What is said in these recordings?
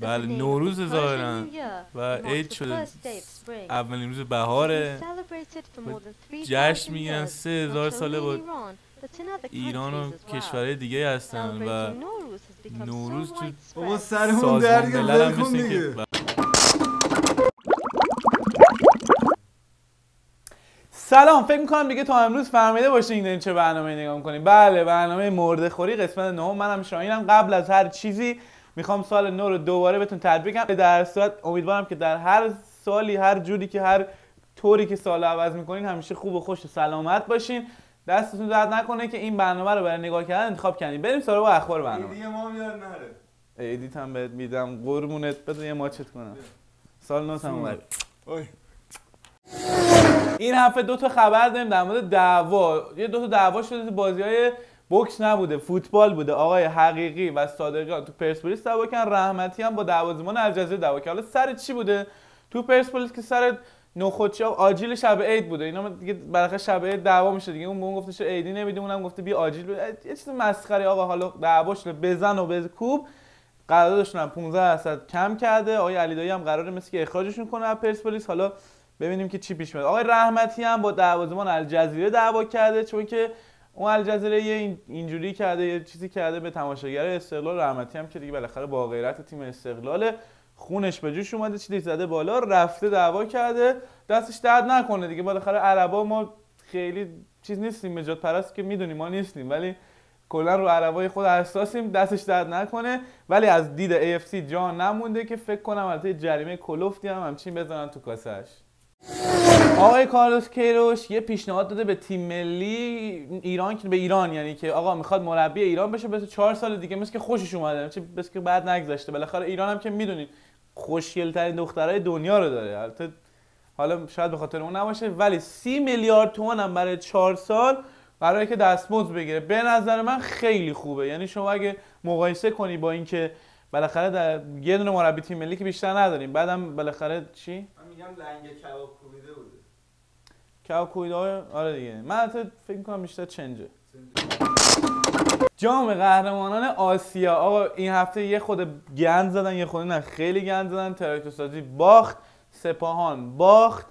بله نوروز ظاهرا. و عید شده. اولین روز بهاره. جشن میگن سه هزار ساله بود ایران و کشورهای دیگه هستن و نوروز تو بابا سرمون درد گرفت سلام فکر می‌کنم دیگه تا امروز فهمیده باشین این چه برنامه نگاه می‌کنیم بله برنامه مرده خوری قسمت نهم. منم شاهینم. قبل از هر چیزی می‌خوام سال نو رو دوباره بهتون تبریک بگم در صورت امیدوارم که در هر سالی هر جوری که هر طوری که سال عوض می‌کنین همیشه خوب و خوش و سلامت باشین. دستتون درد نکنه که این برنامه رو برای نگاه کردن انتخاب کردین. بریم سراغ اخبار برنامه. ایدی ما میاد نره. ایدیت هم بهت میدم. قربونت. بده یه ماچت کنم. سال نو تموم. این هفته دو تا خبر داریم در مورد دعوا. یه دو تا دعوا شده تو بازی های بوکس نبوده فوتبال بوده. آقای حقیقی و صادقیان تو پرسپولیس دعوا کردن رحمتی هم با دروازه‌بان الجزیره دعوا کرد حالا سر چی بوده؟ تو پرسپولیس که سر نخودچا آجیل شب عید بوده. اینا دیگه بالاخره شب عید دعوا میشه دیگه. اون اون گفته چه عیدی نمیده اونم گفته بیا آجیل یه چیز مسخره آقا. حالا دعوا شده. بزن و بکوب قراردادشون هم 15 درصد کم کرده. آقای علیدایی هم قراره مثل که اخراجشون کنه از پرسپولیس. حالا ببینیم که چی پیش میاد. آقای رحمتی هم با دروازه‌بان الجزیره دعوا کرده. چون که اون الجزیره یه اینجوری کرده یه چیزی کرده به تماشاگر استقلال رحمتی هم که دیگه بالاخره با غیرت تیم استقلال خونش به جوش اومده چیزی زده بالا رفته دعوا کرده. دستش درد نکنه دیگه. بالاخره عربا ما خیلی چیز نیستیم نجات پرست که می‌دونیم ما نیستیم. ولی کلا رو عربای خود حساسیم دستش درد نکنه. ولی از دید AFC جان نمونده که فکر کنم البته جریمه کلوفتی هم همچین بزنن تو کاسش آقای کارلوس کیروش یه پیشنهاد داده به تیم ملی ایران که به ایران یعنی که آقا می‌خواد مربی ایران بشه بس چهار سال دیگه مثل که خوشش اومده چه بس که بعد نگذشته. بالاخره ایران هم که می‌دونید خوشگل ترین دخترای دنیا رو داره. البته حالا شاید به خاطر اون نباشه ولی سی میلیارد تومان هم برای چهار سال برای که دستمزد بگیره. به نظر من خیلی خوبه. یعنی شما اگه مقایسه کنی با اینکه بالاخره در یه دونه مربی تیم ملی که بیشتر نداریم بعدم بالاخره چی؟ میگم لنگ کباب کوبیده بوده. کباب کوبیده آره دیگه. من حتی فکر می‌کنم بیشتر چنجه. جام قهرمانان آسیا. آقا این هفته یه خود گند زدن یه خود نه. خیلی گند زدن. تراکتور سازی باخت. سپاهان باخت.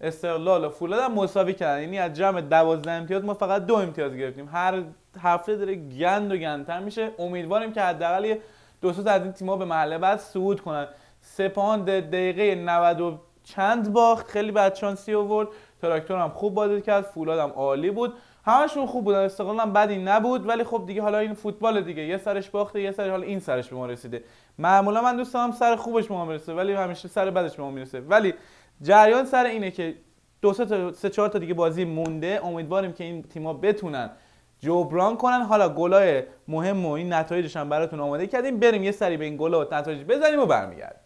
استقلال و فولاد هم مساوی کردن. یعنی از جمع 12 امتیاز ما فقط دو امتیاز گرفتیم. هر هفته داره گند و گندتر میشه. امیدواریم که حداقل دو از این تیم‌ها به محله بعد صعود کنن. سپاهان دقیقه 90 چند باخت خیلی بد شانسی آورد. تراکتور هم خوب بازی کرد فولاد هم عالی بود. همشون خوب بودن استقلال هم بدی نبود. ولی خب دیگه حالا این فوتبال دیگه یه سرش باخته یه سرش حالا این سرش به ما رسیده. معمولا من دوست دارم سر خوبش به ما برسه ولی همیشه سر بدش به ما می‌رسه. ولی جریان سر اینه که دو سه سه چهار تا دیگه بازی مونده. امیدواریم که این تیم‌ها بتونن جبران کنن. حالا گلای مهم و این نتایجش هم براتون آماده کردیم. بریم یه سری به این گلا و نتایج بزنیم و برمیگردیم.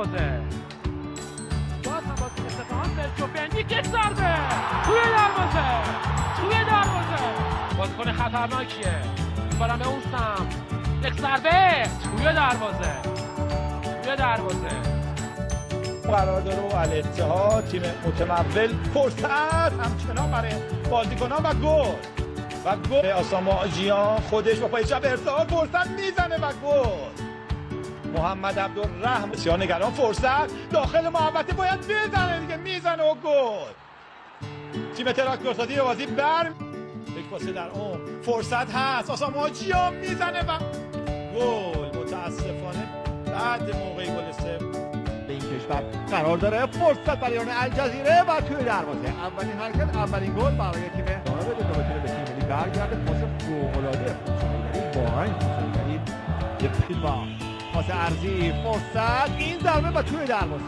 دروازه باز هم باز استفان سرچوپیان یک ضربه توی دروازه. توی دروازه. بازیکن خطرناکیه. بارم به اون سمت. یک ضربه توی دروازه. توی دروازه. قرارداد و الاتحاد تیم متمول. فرصت. همچنان برای بازیکنان و گل. و گل. آساما جیان خودش با پای چپ فرصت می‌زنه و گل. محمد عبدالرحم. بسیار نگران فرصت. داخل محبته باید بزنه دیگه. می‌زنه و گل. تیم تراکتورسازی به بازی بر یک پاسه در اون. فرصت هست. آسا ماجیا می‌زنه و گل. متاسفانه بعد موقعی گل به این کشور قرار داره فرصت برای الجزیره و توی دروازه. اولین حرکت اولین گل برای تیم داره بده تا بتونه به تیم ملی برگرده. پاس فوق‌العاده. واقعا یه پیل پاس ارزی فرصت این ضربه و توی دروازه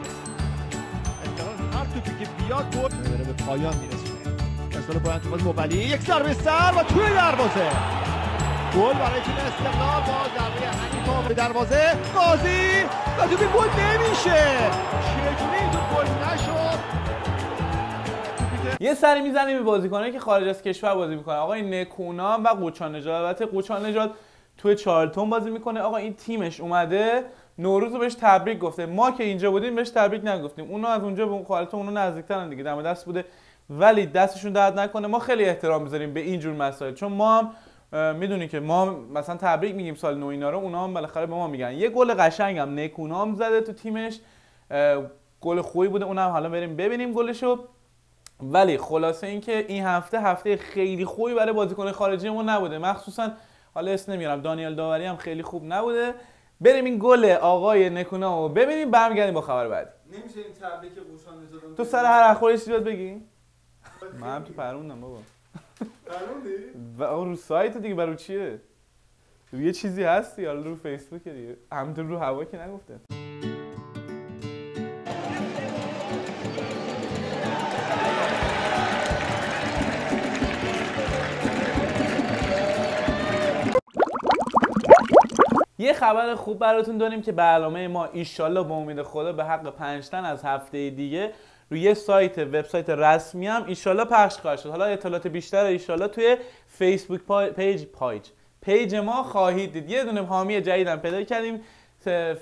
استقلال هر توپی که بیاد گل داره به پایان میرسونه ارسال با انتقاد موبلی یک ضربه سر و توی دروازه گل برای تیم استقلال با ضربه حنیفا به دروازه. قاضی و توپی گل نمیشه. چجوری این توپ گل نشد؟ یه سری می‌زنیم به بازیکنایی که خارج از کشور بازی می‌کنه آقای نکونا و قوچان نژاد البته قوچان نژاد توی چارلتون بازی می‌کنه. آقا این تیمش اومده نوروز رو بهش تبریک گفته. ما که اینجا بودیم بهش تبریک نگفتیم. اونا از اونجا به اون خالتون اونو نزدیکترن دیگه. دم دست بوده ولی دستشون درد نکنه. ما خیلی احترام می‌ذاریم به این جور مسائل. چون ما هم می‌دونی که ما مثلا تبریک میگیم سال نو اینا رو. اونا هم بالاخره به ما میگن. یه گل قشنگم. نکونام زده تو تیمش. گل خوبی بوده. اونم حالا بریم ببینیم گلشو. ولی خلاصه اینکه این هفته هفته خیلی خوبی برای بازیکن خارجی ما نبوده. مخصوصا حالا اسم نمیارم. دانیال داوری هم خیلی خوب نبوده. بریم این گل آقای نکونا رو ببینیم برمیگردیم با خبر بعدی. نمیشه این تبلیک قوشان تو سر هر اخباری چیزی بگی؟ من هم تو پروندم بابا. پروندی؟ و اون رو سایت دیگه برای چیه؟ یه چیزی هستی حالا رو فیسبوک دیگه. همینطور رو هوا که نگفته یه خبر خوب براتون داریم که برنامه ما ایشالله با امید خدا به حق پنجتن از هفته دیگه روی یه سایت وبسایت رسمی هم ایشالله پخش خواهد شد. حالا اطلاعات بیشتر ایشالله توی فیسبوک page پایج. page ما خواهید دید. یه دونه حامی جدیدم پیدا کردیم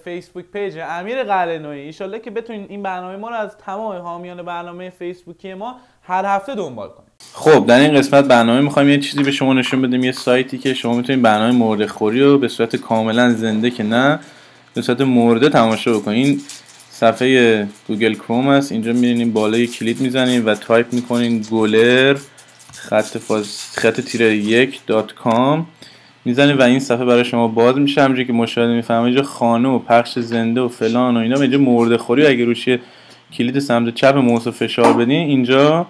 فیسبوک page امیر قلعه‌نویی ایشالله که بتونین این برنامه ما رو از تمام حامیان برنامه فیسبوکی ما هر هفته دنبال کنید خب در این قسمت برنامه می‌خوایم یه چیزی به شما نشون بدیم یه سایتی که شما می‌تونید برنامه مرده خوری رو به صورت کاملا زنده که نه به صورت مرده تماشا بکنین صفحه گوگل کروم است. اینجا میرین بالای کلید می‌زنین و تایپ می‌کنین گولر خط فاز خط تیره یک دات کام. می‌زنین و این صفحه برای شما باز میشه. همونجوری که مشاهده می‌فهمه اینجا خانه و پخش زنده و فلان و اینا. اینجا مرده خوری اگه روش کلید سمت چپ موس فشار بدین اینجا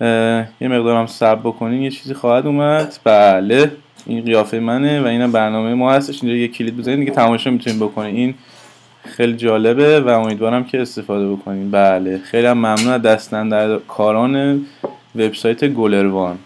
یه مقدارم سب بکنین یه چیزی خواهد اومد. بله این قیافه منه و اینم برنامه ما هستش. اینجا یه کلید بزنید دیگه تماشا می‌تونین بکنین این خیلی جالبه و امیدوارم که استفاده بکنین بله خیلی هم ممنون از دستن در کاران وبسایت گولروان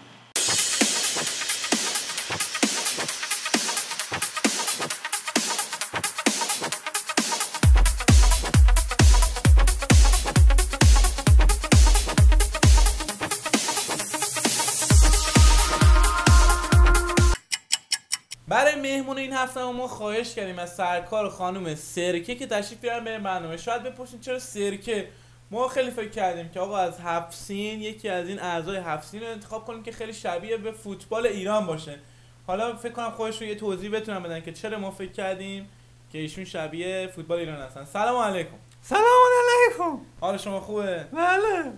این هفته ما خواهش کردیم از سرکار خانم سرکه که تشریف بیارن به برنامه. شاید بپرسین چرا سرکه؟ ما خیلی فکر کردیم که آقا از هفسین یکی از این اعضای هفسین رو انتخاب کنیم که خیلی شبیه به فوتبال ایران باشه. حالا فکر کنم خودشون یه توضیح بتونن بدن که چرا ما فکر کردیم که ایشون شبیه فوتبال ایران هستن. سلام علیکم. سلام علیکم. حال شما خوبه؟ بله.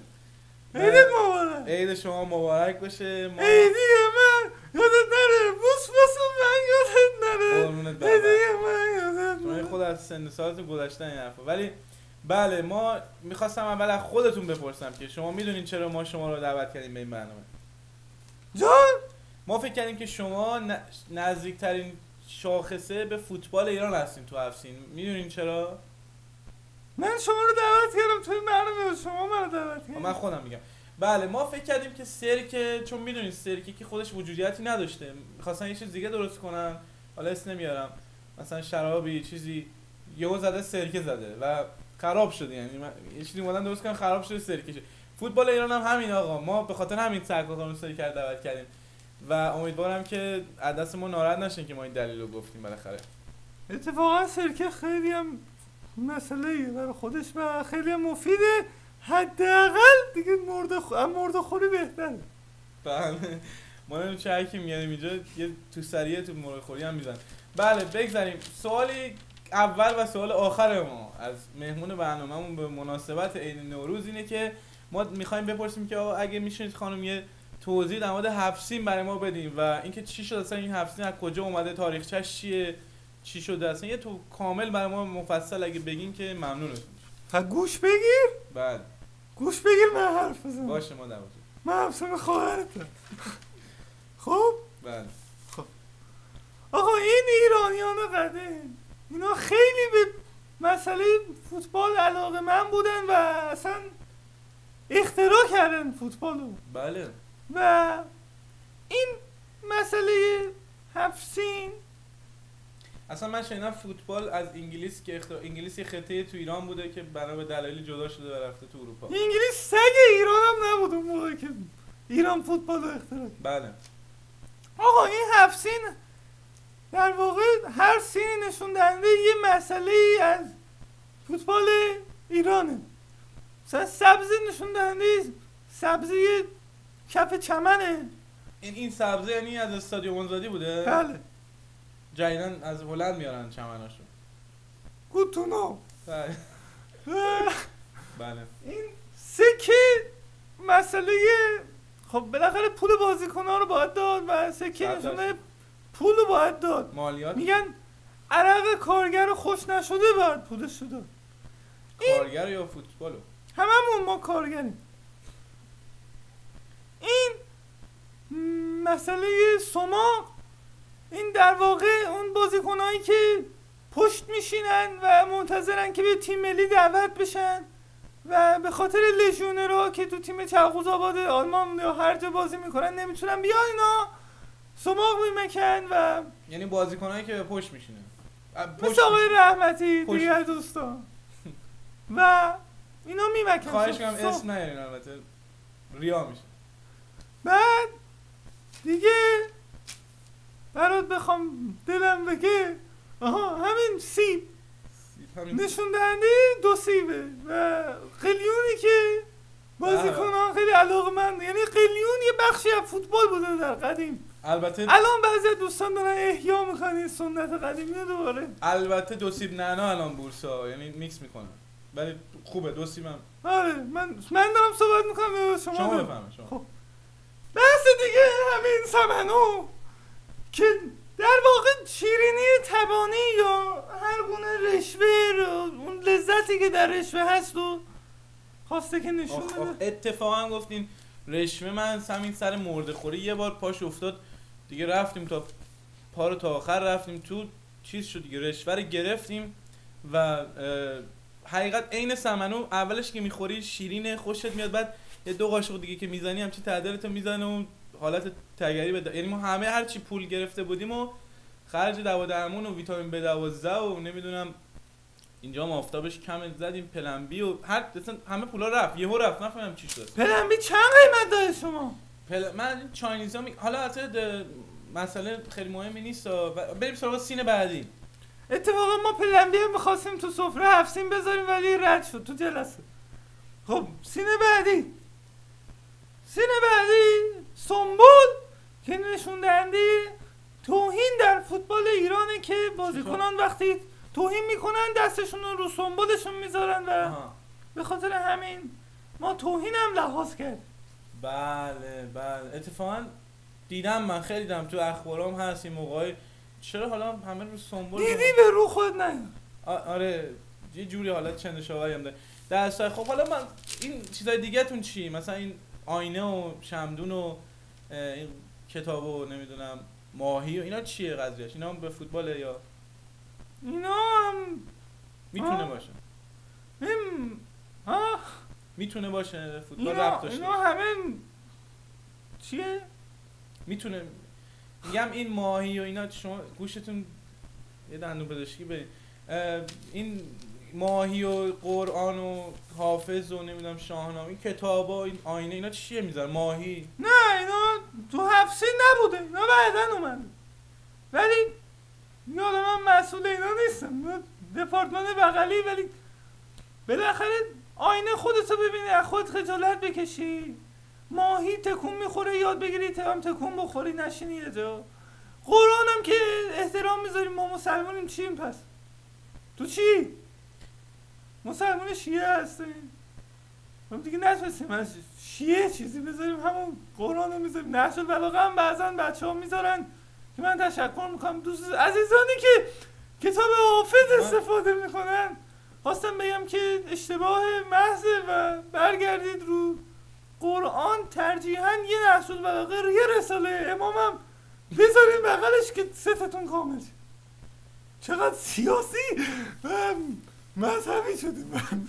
عیدت مبارک. عید شما مبارک باشه. ما عیدی من یادت نره بوس بوس من یادت نره قربونت برم. من خود از سن سالتون گذشتن این حرفا. ولی بله ما می‌خواستم اول از خودتون بپرسم که شما می‌دونین چرا ما شما رو دعوت کردیم به این برنامه؟ جان! ما فکر کردیم که شما نزدیکترین شاخصه به فوتبال ایران هستین تو افسین می‌دونین چرا؟ من شما رو دعوت کردم توی برنامه. شما من رو دعوت من کردم خودم میگم. بله ما فکر کردیم که سرکه چون می‌دونین سرکه که خودش وجودیتی نداشته. می‌خواستن یه چیز دیگه درست کنن. حالا اسم نمیارم. مثلا شرابی چیزی. یهو زده سرکه زده و خراب شده. یعنی من یه چیزی اومدن درست کردن خراب شده سرکه شد فوتبال ایران هم همین آقا. ما به خاطر همین سرکار خانم سرکه رو دعوت کردیم. و امیدوارم که از دست ما ناراحت نشین که ما این دلیل رو گفتیم بالاخره. اتفاقا سرکه خیلی هم مسئله برای خودش و خیلی هم مفیده. حداقل دیگه مرده خ... هم مرده خوری بهتره. بله. ما چه هرکی میادیم اینجا یه تو سریع تو مرغ خوری هم میزن بله بگذاریم. سوالی اول و سوال آخر ما از مهمون برنامهمون به مناسبت عید نوروز اینه که ما می‌خوایم بپرسیم که آقا اگه میشونید خانم یه توضیح در مورد هفسین برای ما بدیم و اینکه چی شده اصلا این هفسین از کجا اومده تاریخچش چیه چی شده اصلا؟ یه تو کامل برای ما مفصل اگه بگین که ممنونتون. و گوش بگیر. بله. گوش بگیر من حرف بزنم. باشه ما دعوتون من همسن خواهرتم. خب؟ بله. آقا این ایرانیان قدیم اینا خیلی به مسئله فوتبال علاقه من بودن و اصلا اختراع کردن فوتبال رو بله. و این مسئله هفسین اصلا من شنیدم فوتبال از انگلیس که اختراع انگلیس یه خطه تو ایران بوده که بنا به دلایلی جدا شده و رفته تو اروپا. انگلیس سگ ایران هم نبود اون موقع که ایران فوتبال رو اختراع بله. آقا این هفت سین در واقع هر سینی نشون دهنده یه مسئله ای از فوتبال ایرانه. مثلا سبز نشون دهنده سبزی کف چمنه. این این سبزه یعنی از استادیوم آزادی بوده؟ بله. جدیدن از هلند میارن چمناشو. گوتونو بله. بله. این سکه مسئله خب بالاخره پول بازیکن ها رو باید داد و سکه. پول رو باید داد. مالیات؟ میگن عرق کارگر خوش نشده باید پولش رو داد. کارگر یا فوتبالو هممون ما کارگریم. این مسئله سماق این در واقع اون بازیکنهایی که پشت میشینن و منتظرن که به تیم ملی دعوت بشن. و به خاطر لژیونرها که تو تیم چلقوز آباد آلمان یا هر جا بازی می‌کنن نمی‌تونن بیان اینا. سماق میمکن و یعنی بازیکنایی که به پشت میشینه مثل آقای رحمتی پشت. دیگر دوستان. و اینا میمکن. خواهش کنم. اسم نیارین البته. ریا میشه. بعد دیگه برات بخوام دلم بگه آها همین سیب. نشون دهنده دو سیبه و قلیونی که بازیکنان خیلی علاقه من یعنی قلیون یه بخشی از فوتبال بوده در قدیم. البته الان بعضی از دوستان دارن احیا می‌کنن این سنت قدیمی دوباره. البته دو سیب نعنا الان بورسا یعنی میکس می‌کنن. ولی خوبه دو سیب هم. آره من من دارم صحبت می‌کنم شما شما. بفهمه شما. خب. بحث دیگه همین سمنو که در واقع شیرینی تبانی یا گونه رشوه رو اون لذتی که در رشوه هست و خواسته که نشون بده. اتفاقا گفتین رشوه من همین سر مرده خوری یه بار پاش افتاد دیگه رفتیم تا پا رو تا آخر رفتیم تو چیز شد دیگه رشوه رو گرفتیم و حقیقت عین سمنو اولش که می‌خوری شیرینه خوشت میاد بعد یه دو قاشق دیگه که می‌زنی همچی تعدلتو می‌زنه و حالت تگری بده. یعنی ما همه هر چی پول گرفته بودیم و خرج دوا درمون و ویتامین ب 12 و نمی‌دونم اینجا هم آفتابش کم زدیم پلنبی و هر اصلا همه پولا رفت یهو رفت نفهمم چی شد. پلنبی چند قیمت داره شما؟ پل... من چاینیزا می... حالا د- مسئله خیلی مهمی نیست و بریم سراغ سین بعدی. اتفاقا ما پلنبی هم می‌خواستیم تو سفره هفسین بذاریم ولی رد شد تو جلسه. خب سینه بعدی. سینه بعدی سنبول که نشون دهنده توهین در فوتبال ایرانه که بازیکنان وقتی توهین می‌کنن دستشون رو رو سنبولشون می‌ذارن و. به خاطر همین ما توهین هم لحاظ کرد. بله بله. اتفاقا دیدم من خیلی دیدم. تو اخبارام هست این موقعی. چرا حالا همه رو سنبول دیدی به رو خود نه. آره. یه جوری حالت چند شاوری هم داره. در خب حالا من این چیزای دیگه تون چی؟ مثلا این آینه و شمدون و این کتاب و نمی‌دونم. ماهی و اینا چیه قضیهش اینا هم به فوتباله یا اینا هم می‌تونه. باشه هم آه می‌تونه باشه فوتبال اینا, ربط داشته اینا همه چیه؟ می‌تونه میگم این ماهی و اینا شما گوشتون یه دندون پزشکی برید اه، این ماهی و قرآن و حافظ و نمی‌دونم شاهنامه این کتابا این آینه اینا چیه می‌ذارن؟ ماهی؟ نه اینا تو هفته نبوده اینا بعدا اومده ولی یادم من مسئول اینا نیستم. دپارتمان بغلی ولی بالاخره آینه خودتو ببینی از خود خجالت بکشی. ماهی تکون می‌خوره یاد بگیری هم تکون بخوری نشینی یه جا. قرآن هم که احترام می‌ذاریم ما مسلمانیم چیم پس؟ تو چی؟ مسلمان شیعه هستیم. خب دیگه نتونستیم از شیعه چیزی بذاریم همون قرآن رو می‌ذاریم. نقش البلاغه هم بعضا بچه ها می‌ذارن که من تشکر می‌کنم. دوست عزیزانی که کتاب حافظ استفاده می‌کنن. خواستم بگم که اشتباه محضه و برگردید رو قرآن ترجیحاً یه نقش البلاغه یه رساله امامم بذارین بغلش که ستتون کامل. چقدر سیاسی؟ مذهبی شدیم. من